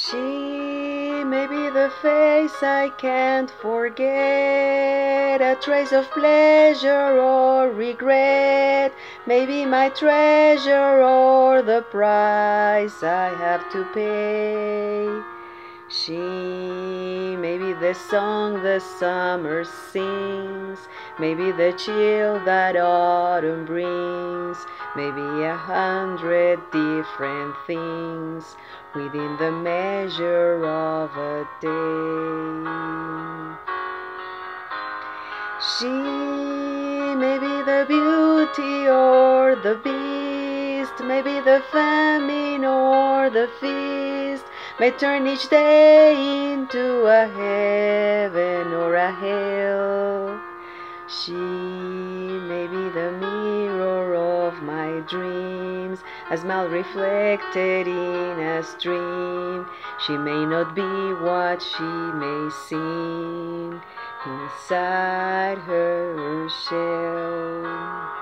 She may be the face I can't forget, a trace of pleasure or regret, maybe my treasure or the price I have to pay. She may be the song the summer sings, maybe the chill that autumn brings, maybe a hundred different things within the measure of a day. She may be the beauty or the beast, maybe the famine or the feast may turn each day into a heaven or a hell. She may be the mirror of my dreams, a smile reflected in a stream. She may not be what she may seem inside her shell.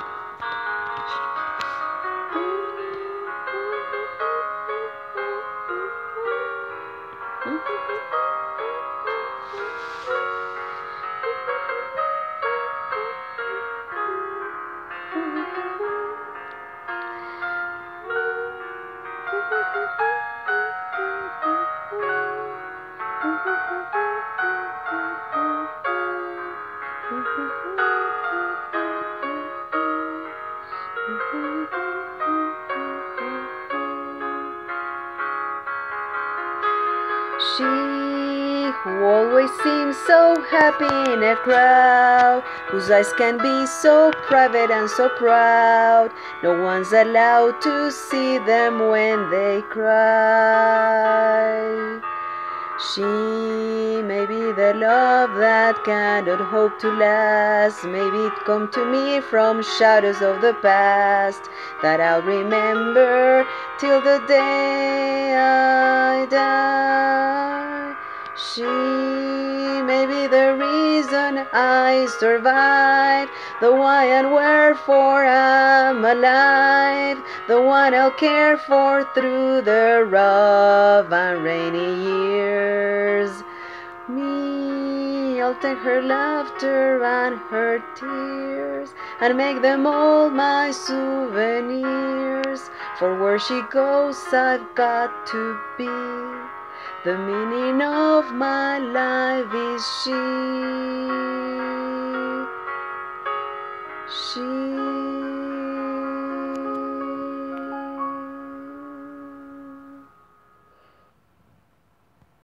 She who always seems so happy in a crowd, whose eyes can be so private and so proud, no one's allowed to see them when they cry. She may be the love that cannot hope to last. Maybe it come to me from shadows of the past that I'll remember till the day I die. She I survive, the why and wherefore I'm alive, the one I'll care for through the rough and rainy years. Me, I'll take her laughter and her tears and make them all my souvenirs. For where she goes, I've got to be. The meaning of my life is she. She.